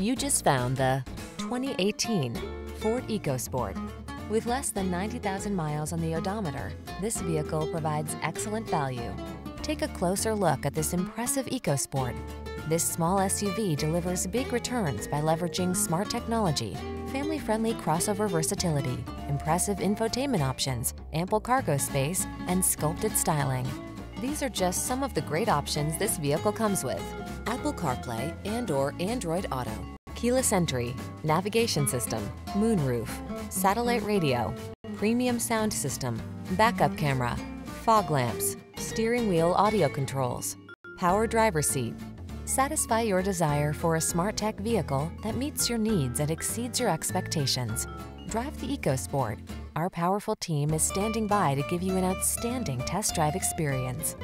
You just found the 2018 Ford EcoSport. With less than 90,000 miles on the odometer, this vehicle provides excellent value. Take a closer look at this impressive EcoSport. This small SUV delivers big returns by leveraging smart technology, family-friendly crossover versatility, impressive infotainment options, ample cargo space, and sculpted styling. These are just some of the great options this vehicle comes with. Apple CarPlay and or Android Auto, keyless entry, navigation system, moonroof, satellite radio, premium sound system, backup camera, fog lamps, steering wheel audio controls, power driver seat. Satisfy your desire for a smart tech vehicle that meets your needs and exceeds your expectations. Drive the EcoSport. Our powerful team is standing by to give you an outstanding test drive experience.